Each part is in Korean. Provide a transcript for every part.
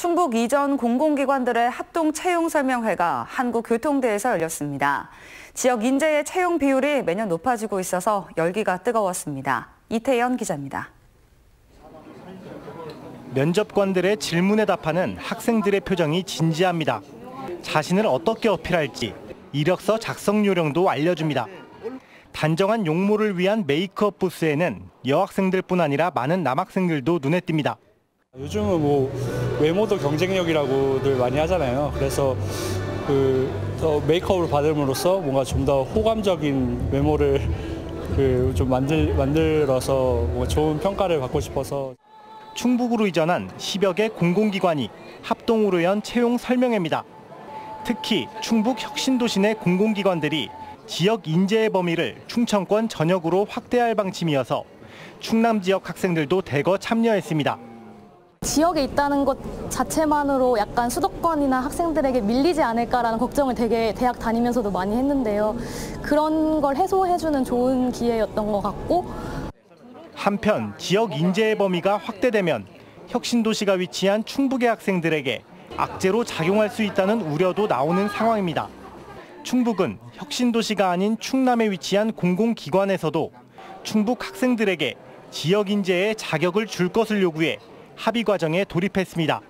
충북 이전 공공기관들의 합동 채용 설명회가 한국교통대에서 열렸습니다. 지역 인재의 채용 비율이 매년 높아지고 있어서 열기가 뜨거웠습니다. 이태연 기자입니다. 면접관들의 질문에 답하는 학생들의 표정이 진지합니다. 자신을 어떻게 어필할지 이력서 작성 요령도 알려줍니다. 단정한 용모를 위한 메이크업 부스에는 여학생들뿐 아니라 많은 남학생들도 눈에 띕니다. 요즘은 뭐 외모도 경쟁력이라고들 많이 하잖아요. 그래서 그 메이크업을 받음으로써 뭔가 좀 더 호감적인 외모를 그 좀 만들 만들어서 뭐 좋은 평가를 받고 싶어서 충북으로 이전한 10여 개 공공기관이 합동으로 연 채용 설명회입니다. 특히 충북 혁신도시 내 공공기관들이 지역 인재의 범위를 충청권 전역으로 확대할 방침이어서 충남 지역 학생들도 대거 참여했습니다. 지역에 있다는 것 자체만으로 약간 수도권이나 학생들에게 밀리지 않을까라는 걱정을 되게 대학 다니면서도 많이 했는데요. 그런 걸 해소해주는 좋은 기회였던 것 같고 한편 지역 인재의 범위가 확대되면 혁신도시가 위치한 충북의 학생들에게 악재로 작용할 수 있다는 우려도 나오는 상황입니다. 충북은 혁신도시가 아닌 충남에 위치한 공공기관에서도 충북 학생들에게 지역 인재의 자격을 줄 것을 요구해 합의 과정에 돌입했습니다.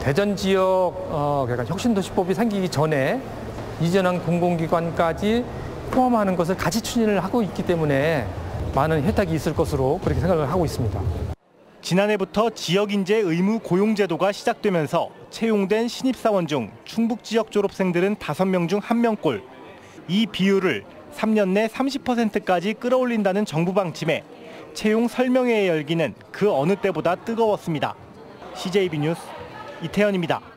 대전 지역 어, 그러니까 혁신도시법이 생기기 전에 이전한 공공기관까지 포함하는 것을 같이 추진을 하고 있기 때문에 많은 혜택이 있을 것으로 그렇게 생각을 하고 있습니다. 지난해부터 지역 인재 의무 고용 제도가 시작되면서 채용된 신입사원 중 충북 지역 졸업생들은 5명 중 1명꼴. 이 비율을 3년 내 30%까지 끌어올린다는 정부 방침에 채용 설명회의 열기는 그 어느 때보다 뜨거웠습니다. CJB 뉴스 이태현입니다.